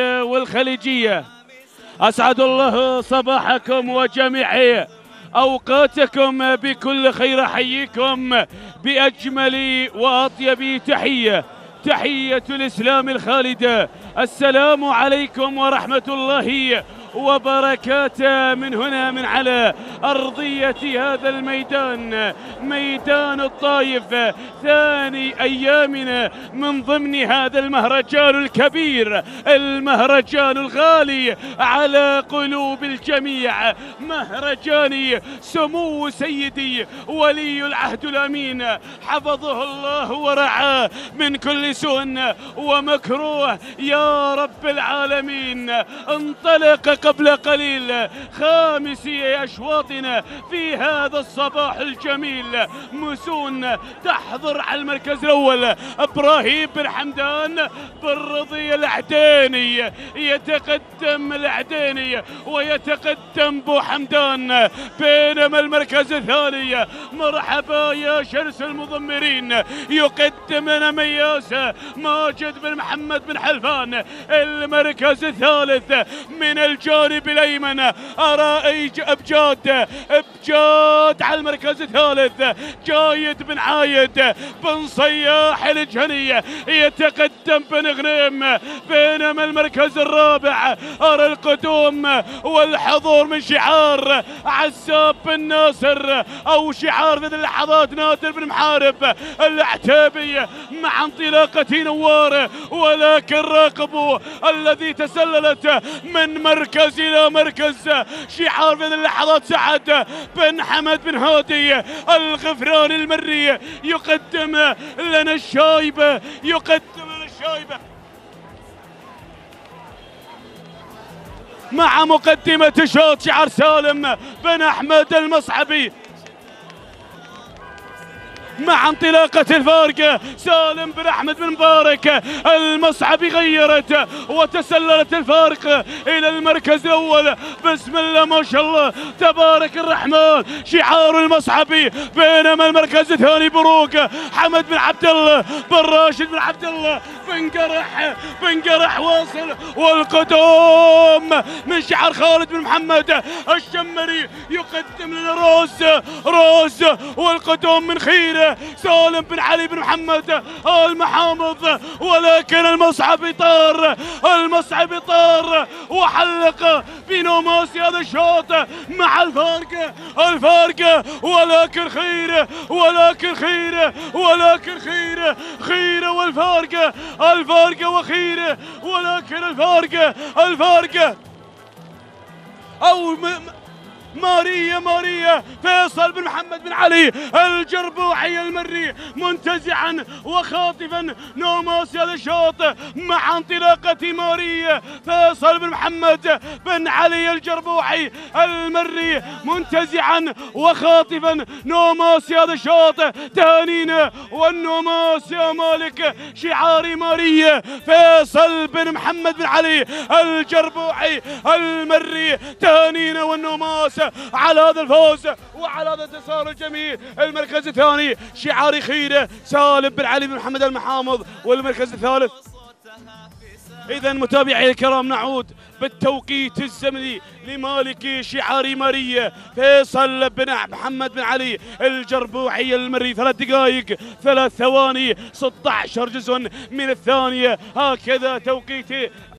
المملكة والخليجية. أسعد الله صباحكم وجميع أوقاتكم. بكل خير أحييكم. بأجمل وأطيب تحية. تحية الإسلام الخالدة. السلام عليكم ورحمة الله وبركاته من هنا من على أرضية هذا الميدان ميدان الطايف ثاني أيامنا من ضمن هذا المهرجان الكبير المهرجان الغالي على قلوب الجميع مهرجان سمو سيدي ولي العهد الأمين. حفظه الله ورعاه من كل سوء ومكروه. يا رب العالمين انطلق قبل قليل خامس أشواطنا في هذا الصباح الجميل. مسون تحضر على المركز الأول. إبراهيم بن حمدان بالرضي العديني يتقدم العديني ويتقدم بو حمدان. بينما المركز الثاني. مرحبا يا شرس المضمرين. يقدم لنا مياسة ماجد بن محمد بن حلفان. المركز الثالث من الجو الجانب الأيمن. ارى أبجاد أبجاد على المركز الثالث. جايد بن عايد بن صياح الجهني يتقدم بن غنيم. بينما المركز الرابع أرى القدوم والحضور من شعار عزاب بن ناصر أو شعار في اللحظات نادر بن محارب العتيبي. مع انطلاقة نوار ولكن راقبوا الذي تسللت من مركز إلى مركز. شعار في اللحظات سعد بن حمد بن هادي الغفران المري يقدم لنا الشايبه يقدم لنا الشايبه مع مقدمة شوط شعر سالم بن أحمد المصعبي. مع انطلاقة الفارقة سالم بن أحمد بن مبارك. المصعب غيرت وتسللت الفارق إلى المركز الأول. بسم الله ما شاء الله. تبارك الرحمن. شعار المصعبي بينما المركز الثاني بروق. حمد بن عبد الله. بن راشد بن عبد الله. بن قرح بن قرح واصل والقدوم. من شعار خالد بن محمد. الشمري يقدم لنا روز. روز والقدوم من خيره. سالم بن علي بن محمد المحامض ولكن المصعب طار المصعب طار وحلق بنوماسي هذا الشوط مع الفارقة الفارقة ولكن خير ولكن خير ولكن خير خير والفارقة الفارقة وخير ولكن الفارقة الفارقة أو ماريا ماريا فيصل بن محمد بن علي الجربوعي المري منتزعا وخاطفا. نوموس هذا الشوط مع انطلاقة ماريا فيصل بن محمد بن علي الجربوعي المري منتزعا وخاطفا. نوموس هذا الشوط تهانينا والنوموس يا مالك شعار ماريا فيصل بن محمد بن علي الجربوعي المري تهانينا والنوموس على هذا الفوز وعلى هذا الانتصار الجميل المركز الثاني شعار خيره سالم بن علي بن محمد المحامض والمركز الثالث. إذا متابعي الكرام نعود بالتوقيت الزمني لمالك شعار ماريا فيصل بن محمد بن علي الجربوعي المري. ثلاث دقائق ثلاث ثواني 16 جزء من الثانية. هكذا توقيت